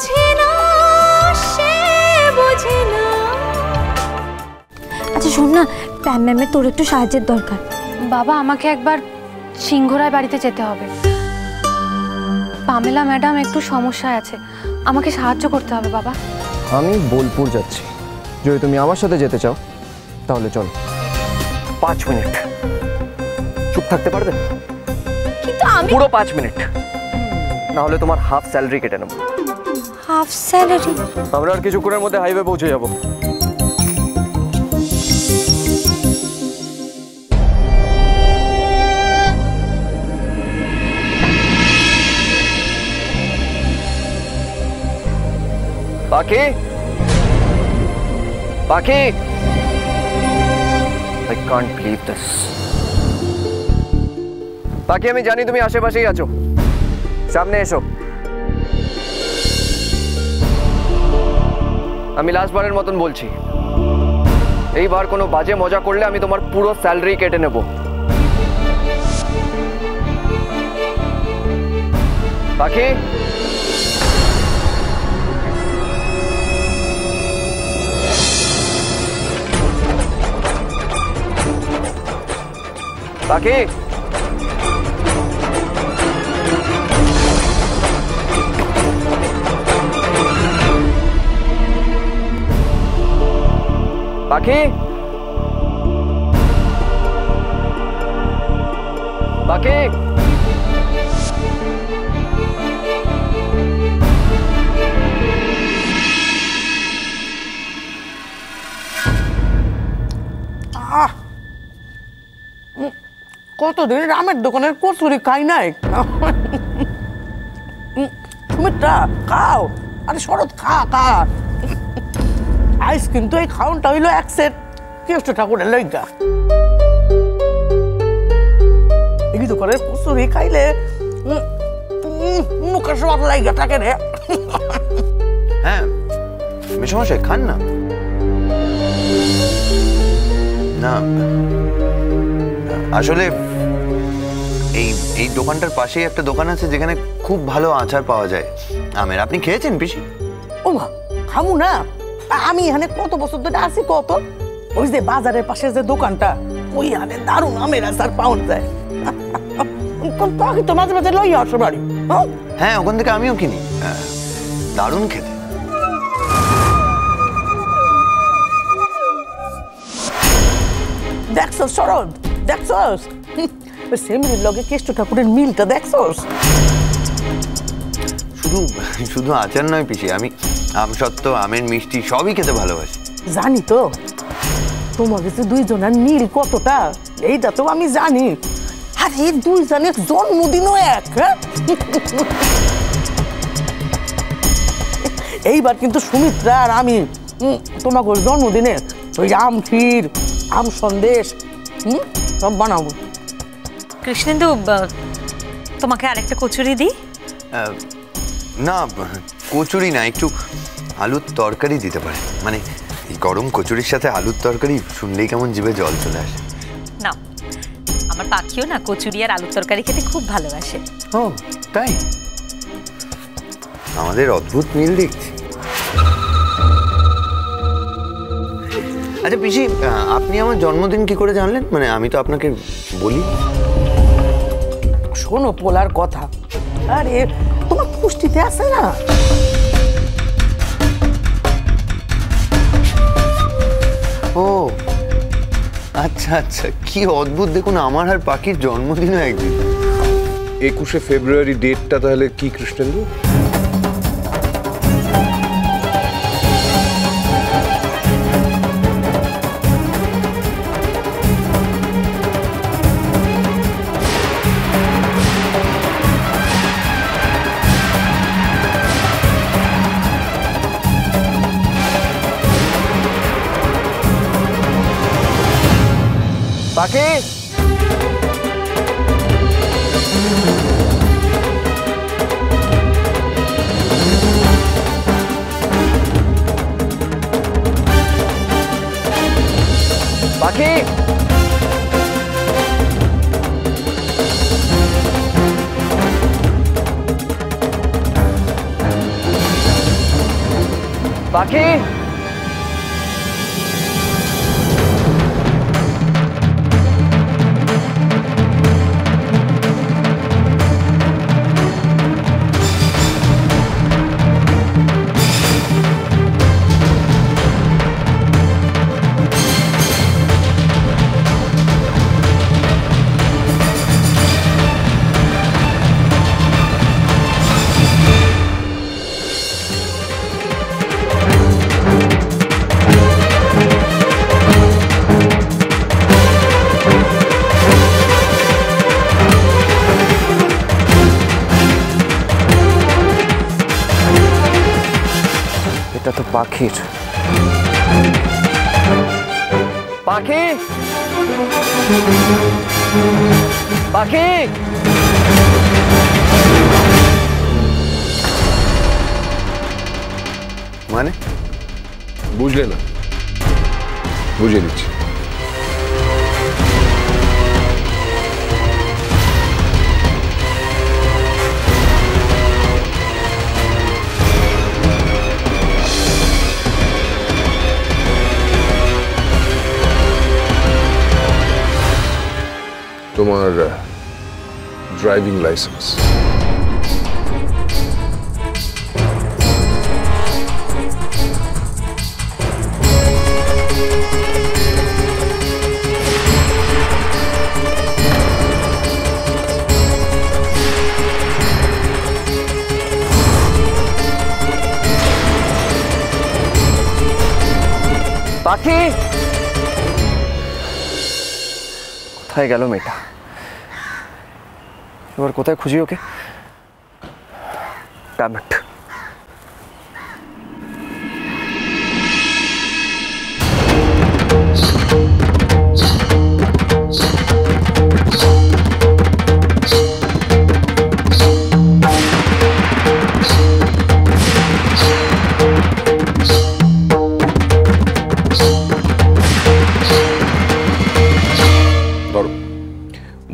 বোঝে না সে বোঝে না। আচ্ছা শোন না প্যাম ম্যামের তোর একটু সাহায্যের দরকার। বাবা আমাকে একবার সিংহরায় বাড়িতে যেতে হবে। পামেলা ম্যাডাম একটু সমস্যায় আছে। আমাকে সাহায্য করতে হবে বাবা। আমি বোলপুর যাচ্ছি। যদি তুমি আমার সাথে যেতে চাও তাহলে চলো। পাঁচ মিনিট। চুপ থাকতে পারবে? কিন্তু আমি পুরো পাঁচ মিনিট। না হলে তোমার হাফ স্যালারি কেটে নেব। হাফ স্যালারি আমরা আর কিছুক্ষণের মধ্যে হাইওয়ে পৌঁছে যাব। পাখি? পাখি? আই কান্ট বিলিভ দিস পাখি, আমি জানি তুমি আশেপাশেই আছো। সামনে এসো। আমি লাস্টবারের মতন বলছি। এইবার কোনো বাজে মজা করলে আমি তোমার পুরো স্যালারি কেটে নেব। পাখি পাখি পাখি? পাখি? কতদিন রামের দোকানের কচুরি খাই নাই? সুমিত্রা খাও। আরে শরৎ খা খা। আইস কিন্তু এই খাউনটা হইল এক সেট। কেষ্ট ঠাকুরের লইগা? এই দোকানের কচুরি খাইলে উম, উম, মুখে সব লাইগা থাকে রে। হ্যাঁ মেসমশাই খান না? না আসলে এই এই দোকানটার পাশেই একটা দোকান আছে যেখানে খুব ভালো আচার পাওয়া যায়। আমের আপনি খেয়েছেন পিসি? ও মা খামু না। আমি এখানে কত বছর ধরে আছি কত? ওই যে বাজারের পাশে যে দোকানটা ওই আনে দারুণ আমের আচার পাওয়া যায়। পাখি তো মাঝে মাঝে লইয়া আসো বাড়ি হ্যাঁ? হ্যাঁ ওখান থেকে আমিও কিনি। হ্যাঁ, দারুণ খেতে। দেখছস শরৎ? দেখছস? সেমরির লগে কেষ্ট ঠাকুরের মিলটা দেখছস? শুধু শুধু আচার নয় পিসি আমি আম সত্ত্ব আমের মিষ্টি সবই খেতে ভালোবাসি। জানি তো। তোমার কাছে দুইজনের মিল কতটা? এইটা তো আমি জানি। আর এই দুইজনের জন্মদিনও এক হ্যাঁ? এইবার কিন্তু সুমিত্রা আর আমি তোমাকে জন্মদিনে ওই আম ক্ষীর আম সন্দেশ হুম সব বানাবো। কৃষ্ণেন্দু তোমাকে আরেকটা কচুরি দিই? না কচুরি না একটু আলুর তরকারি দিতে পারে। মানে এই গরম কচুরির সাথে আলুর তরকারি শুনলেই কেমন জিভে জল চলে আসে। না আমার পাখিও না কচুরি আর আলুর তরকারি খেতে খুব ভালোবাসে। ও তাই? আমাদের অদ্ভুত মিল দেখছি। আচ্ছা পিসি আপনি আমার জন্মদিন কি করে জানলেন? মানে আমি তো আপনাকে বলি। শোনো পোলার কথা। আরে তোমার পুষ্টিতে আছে না। ও আচ্ছা আচ্ছা কি অদ্ভুত দেখুন আমার আর পাখির জন্মদিন একদিন। একুশে ফেব্রুয়ারি ডেটটা তাহলে কি কৃষ্ণেন্দু? बाकी। बाकी। এটা তো পাখির পাখি পাখি মানে বুঝলে না তোমার ড্রাইভিং লাইসেন্স পাখি! কোথায় গেল মেয়েটা? এবার কোথায় খুঁজি ওকে? ড্যামেট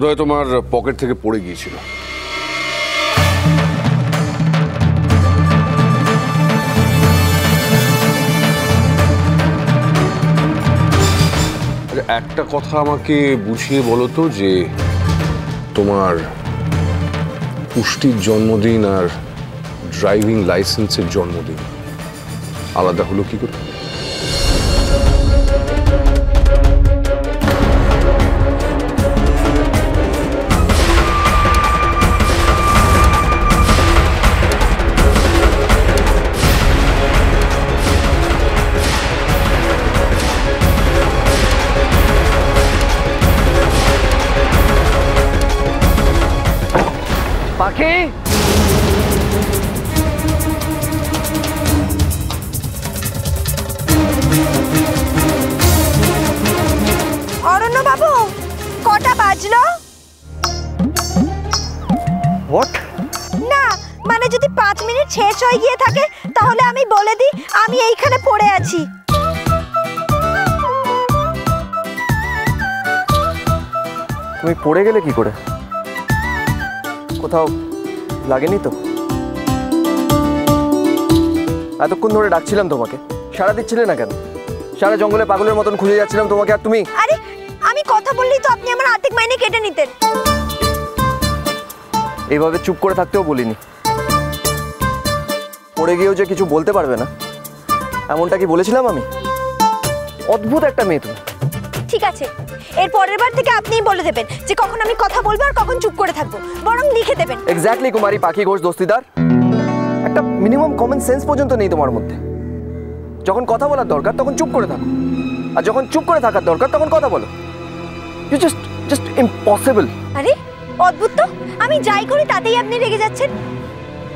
বোধহয় তোমার পকেট থেকে পড়ে গিয়েছিল। আচ্ছা, একটা কথা আমাকে বুঝিয়ে বলো তো যে তোমার পুষ্টির জন্মদিন আর ড্রাইভিং লাইসেন্সের জন্মদিন আলাদা হলো কি করে? বাজলো হোয়াট না মানে যদি পাঁচ মিনিট শেষ হয়ে গিয়ে থাকে তাহলে আমি বলে দিই আমি এইখানে পড়ে আছি। তুমি পড়ে গেলে কি করে? কোথাও লাগেনি তো? এতক্ষণ ধরে ডাকছিলাম তোমাকে। সারা দিচ্ছিলে না কেন? সারা জঙ্গলে পাগলের মতন খুঁজে যাচ্ছিলাম তোমাকে আর তুমি? আরে কথা বললেই তো আপনি আমার আর্থিক মাইনে কেটে নিতেন। এইভাবে চুপ করে থাকতেও বলিনি। পড়ে গিয়েও যে কিছু বলতে পারবে না এমনটা কি বলেছিলাম আমি? অদ্ভুত একটা মেয়ে তুমি। ঠিক আছে এর পরের বার থেকে আপনিই বলে দেবেন যে কখন আমি কথা বলব আর কখন চুপ করে থাকব বরং লিখে দেবেন। এক্স্যাক্টলি কুমারী পাখি ঘোষ দস্তিদার। একটা মিনিমাম কমন সেন্স পর্যন্ত নেই তোমার মধ্যে। যখন কথা বলার দরকার তখন চুপ করে থাকো। আর যখন চুপ করে থাকার দরকার তখন কথা বলো। ইউ জাস্ট জাস্ট ইম্পসিবল আরে অদ্ভুত তো। আমি যাই করি তাতেই আপনি রেগে যাচ্ছেন।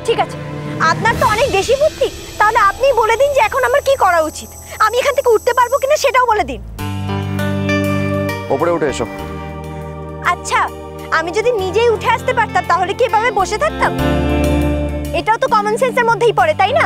ঠিক আছে আপনার তো অনেক বেশি বুদ্ধি। তাহলে আপনি বলে দিন যে এখন আমার কি করা উচিত। আমি এখান থেকে উঠতে পারব কিনা সেটাও বলে দিন। ওপরে উঠে এসো। আচ্ছা আমি যদি নিজেই উঠে আসতে পারতাম তাহলে কি এভাবে বসে থাকতাম? এটাও তো কমন সেন্সের মধ্যেই পড়ে তাই না?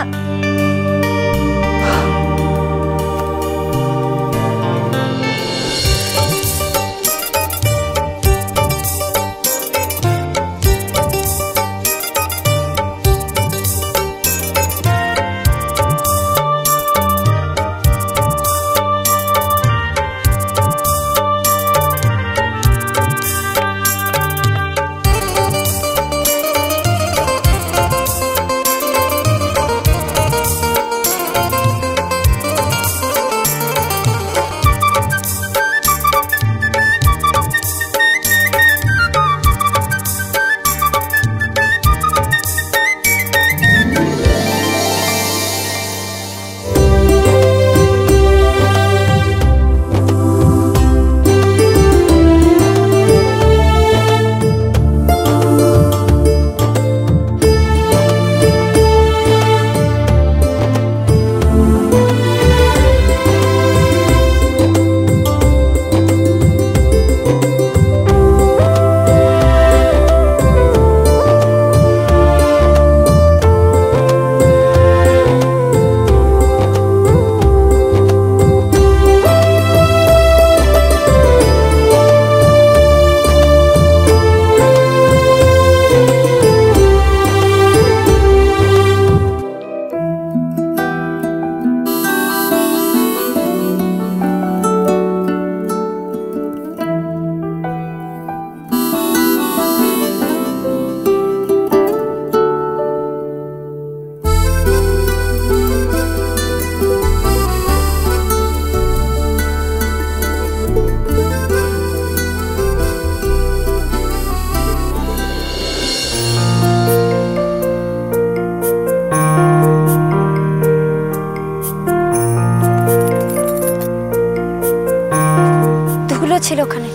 ছিল ওখানে।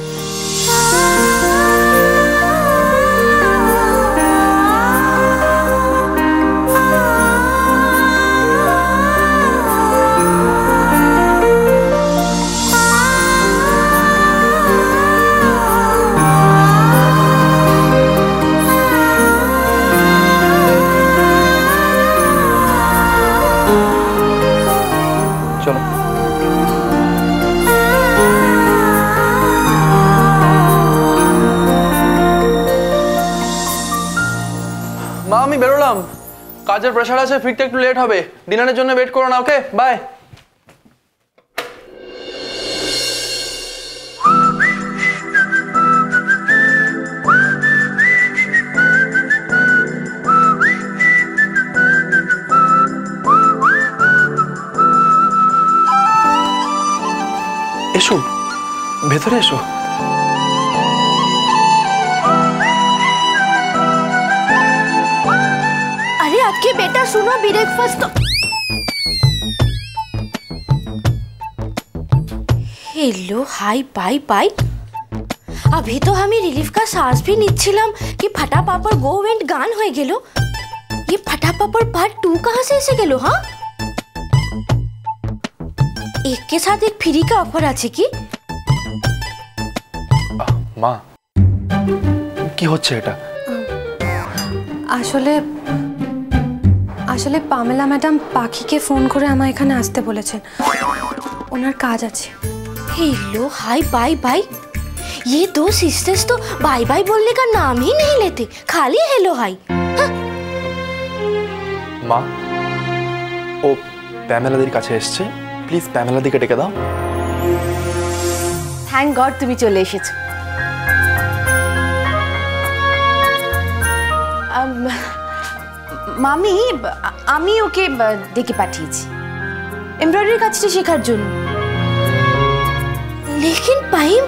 কাজের প্রেশার আছে, ফিরতে একটু লেট হবে। ডিনারের জন্য ওয়েট করো না ওকে বাই এসো, ভেতরে এসো। अरे आपके बेटा सुनो ब्रेकफास्ट तो हेलो हाई बाई बाई अभी तो हमें रिलीफ का सांस भी নিচ্ছিলাম कि फटा पापड़ गो वेंट गान হয়ে গেল ये फटा पापड़ पार्ट टू कहाँ से এসে গেল हाँ एक के साथ एक फ्री का ऑफर আছে কি মা কি হচ্ছে এটা আসলে আসলে পামেলা ম্যাডাম পাখিকে ফোন করে আমার এখানে আসতে বলেছেন ওনার কাজ আছে हेलो हाय बाय बाय ये दो सिस्टर्स तो बाय बाय बोलने का नाम ही नहीं लेते खाली हेलो हाय মা ও প্যামেলাদের কাছে এসছে প্লিজ প্যামেলা দিকে ডেকে দাও থ্যাংক গড তুমি চলে এসেছো মামি আমি ওকে ডেকে পাঠিয়েছি এমব্রয়ডারি কাজটা শেখার জন্য लेकिन पाइम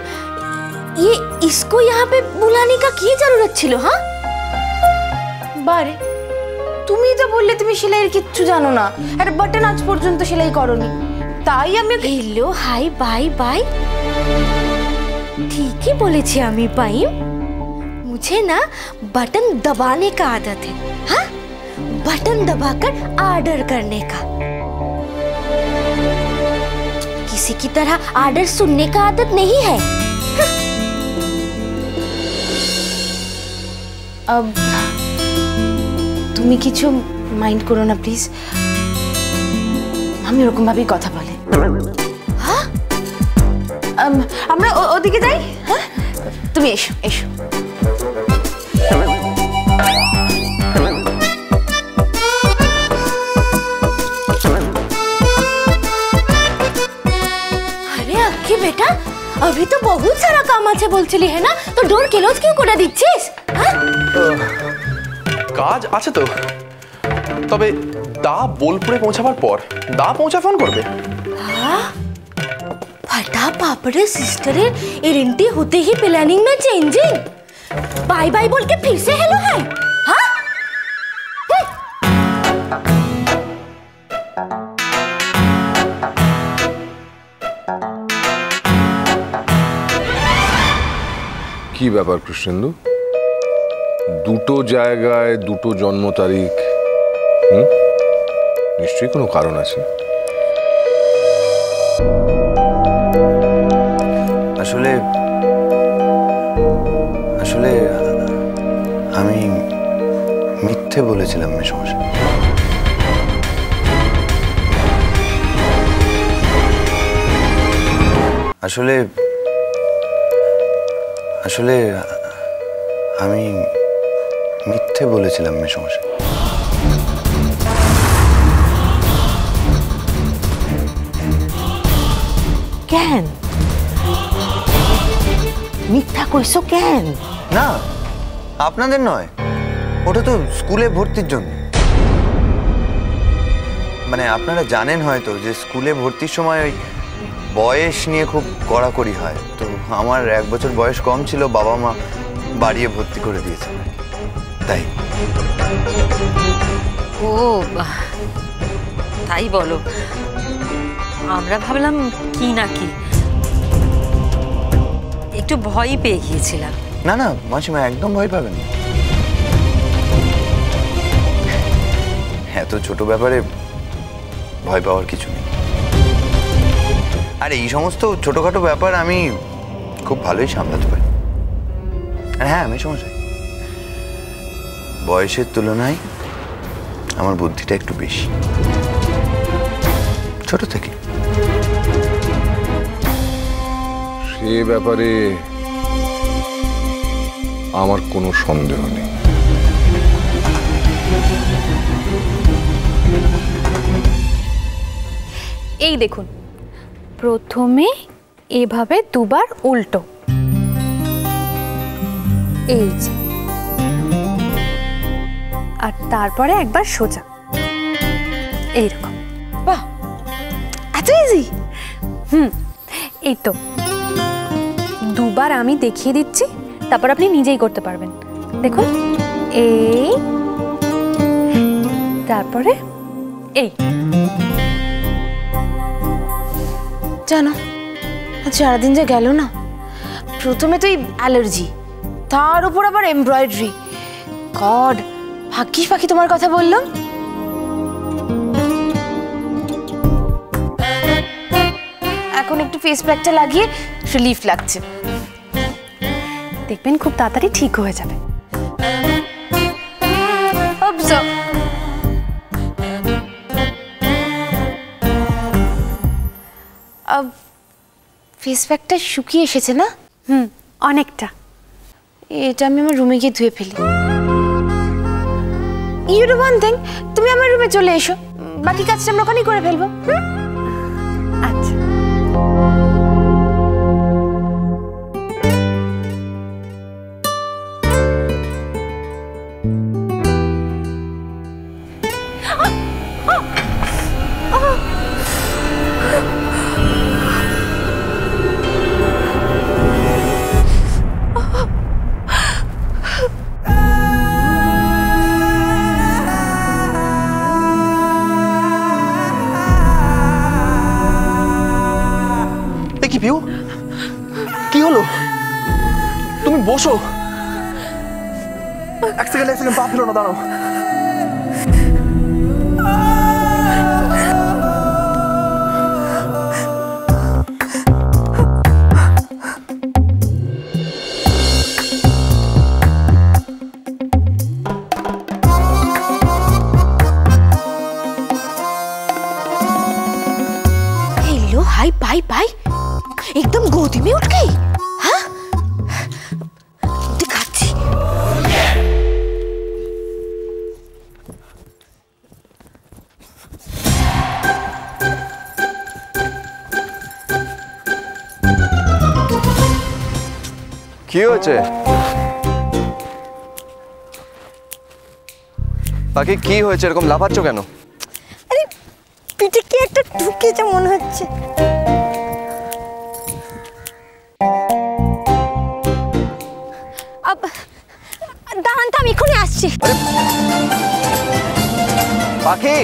ये इसको यहाँ पे बुलाने का की जरूरत ছিল হ্যাঁ বারে তুমি তো বললে তুমি সেলাইয়ের কিচ্ছু জানো না আর বাটন আজ পর্যন্ত সেলাই করনি তাই আমি হ্যালো হাই বাই বাই ঠিকই বলেছি আমি পাইম मुझे ना बटन दबाने का आदत है हाँ बटन दबाकर ऑर्डर करने का किसी की तरह ऑर्डर सुनने का आदत नहीं है अब তুমি কিছু মাইন্ড করো না প্লিজ আমি ওরকম ভাবেই কথা বলে হ্যাঁ আম, আমরা ও- ওদিকে যাই হ্যাঁ তুমি এসো এসো अभी तो बहुत सारा काम আছে বলছিলি है ना তো ডোর ক্লোজ কিউ করে দিচ্ছিস হ্যাঁ কাজ আছে তো তবে দা বোলপুরে পৌঁছাবার পর দা পৌঁছা ফোন করবে फटा पापड़े सिस्टरेर एरेंटी होते ही प्लानिंग में चेंजिंग बाय बाय बोल के फिर से हेलो हाय কি ব্যাপার কৃষ্ণেন্দু? দুটো জায়গায় দুটো জন্ম তারিখ, হুম? নিশ্চয়ই কোনো কারণ আছে। আসলে আসলে, আমি মিথ্যে বলেছিলাম মেসমশাই আসলে আসলে আমি মিথ্যে বলেছিলাম মেসমশাই কেন? মিথ্যা কইছো কেন? না আপনাদের নয়। ওটা তো স্কুলে ভর্তির জন্য। মানে আপনারা জানেন হয়তো যে স্কুলে ভর্তির সময় ওই বয়স নিয়ে খুব কড়াকড়ি হয়। তো আমার এক বছর বয়স কম ছিল বাবা মা বাড়িয়ে ভর্তি করে দিয়েছে। তাই। ও তাই বলো। আমরা ভাবলাম কি না কি। একটু ভয়ই পেয়ে গিয়েছিলাম। না না মাসিমা একদম ভয় পাবেন না। এত ছোট ব্যাপারে ভয় পাওয়ার কিছু নেই। আর এই সমস্ত ছোটখাটো ব্যাপার আমি খুব ভালোই সামলাতে পারি। হ্যাঁ আমি সমস্যা বয়সের তুলনায় আমার বুদ্ধিটা একটু বেশি। ছোট থেকে। সে ব্যাপারে আমার কোনো সন্দেহ নেই। এই দেখুন প্রথমে এভাবে দুবার উল্টো। এই যে। আর তারপরে একবার সোজা। এইরকম। বাহ! এত ইজি হুম এই তো। দুবার আমি দেখিয়ে দিচ্ছি তারপর আপনি নিজেই করতে পারবেন। দেখুন এই তারপরে এই। জানো সারাদিন যা গেল না। প্রথমে তো এই অ্যালার্জি, তার উপর আবার এমব্রয়ডারি গড, ভাগ্যিস পাখি তোমার কথা বলল। এখন একটু ফেস প্যাকটা লাগিয়ে রিলিফ লাগছে। দেখবেন খুব তাড়াতাড়ি ঠিক হয়ে যাবে। ফেস প্যাকটা শুকিয়ে এসেছে না? হুম অনেকটা। এটা আমি আমার রুমে গিয়ে ধুয়ে ফেলি। ইউ ডু ওয়ান থিং তুমি আমার রুমে চলে এসো। বাকি কাজটা আমরা ওখানেই করে ফেলব? আচ্ছা। এক সেকেন্ড কি হয়েছে? বাকি কি হয়েছে? এরকম লাফাচ্ছ কেন? আরে পিঠে কি একটা ঢুকেছে মনে হচ্ছে। দাঁড়ান তো আমি এক্ষুনি আসছি। পাখি!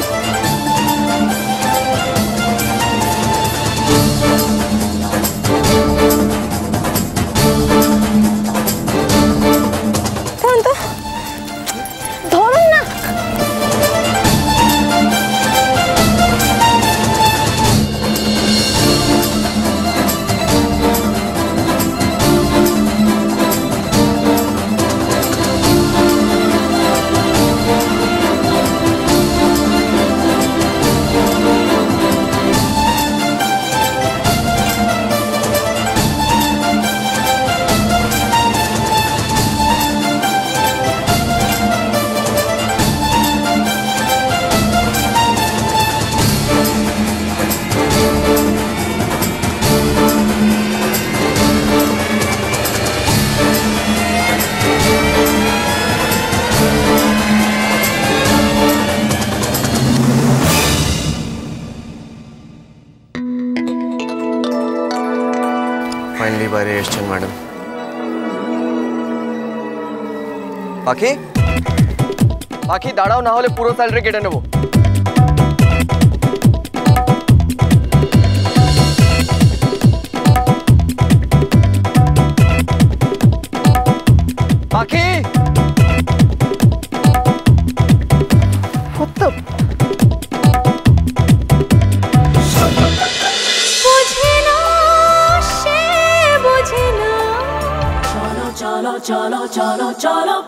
ফাইনালি বাইরে এসছেন ম্যাডাম পাখি পাখি দাঁড়াও না হলে পুরো স্যালারি কেটে নেব পাখি না cholo, cholo,